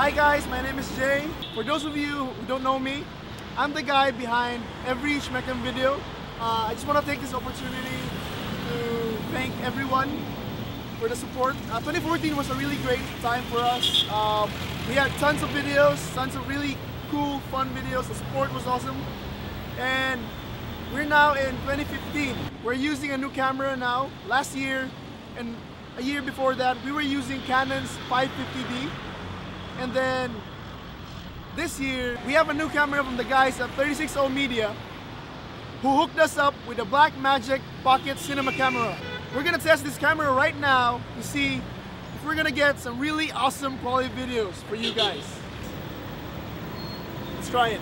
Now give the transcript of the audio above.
Hi guys, my name is Jay. For those of you who don't know me, I'm the guy behind every Shmekm video. Uh, I just want to take this opportunity to thank everyone for the support. Uh, 2014 was a really great time for us. Um, we had tons of videos, tons of really cool, fun videos. The support was awesome. And we're now in 2015. We're using a new camera now. Last year and a year before that, we were using Canon's 550D. And then this year, we have a new camera from the guys at 36O Media who hooked us up with a Blackmagic Pocket Cinema camera. We're gonna test this camera right now to see if we're gonna get some really awesome quality videos for you guys. Let's try it.